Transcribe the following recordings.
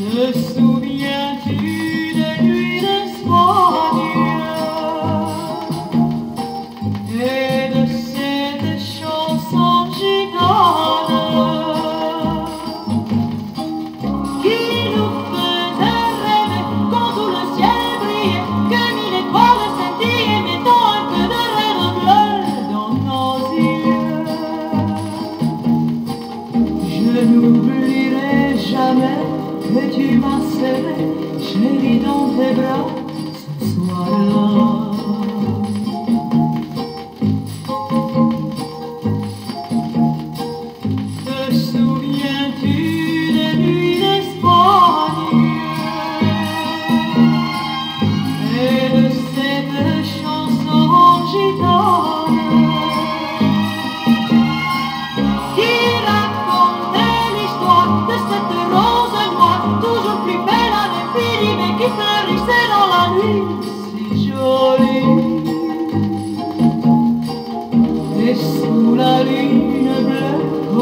Le sourire du Ce soir, Te souviens-tu de nuits d'espoir? Et de cette chanson orangitaire? Qui racontait l'histoire de cette rose noire, toujours plus belle avec Philippe et qui.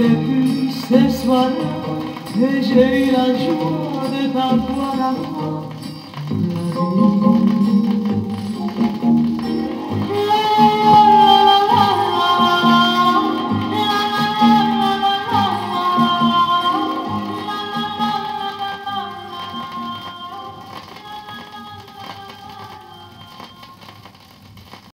de bir ses var Hece ilaçma de takvar ama.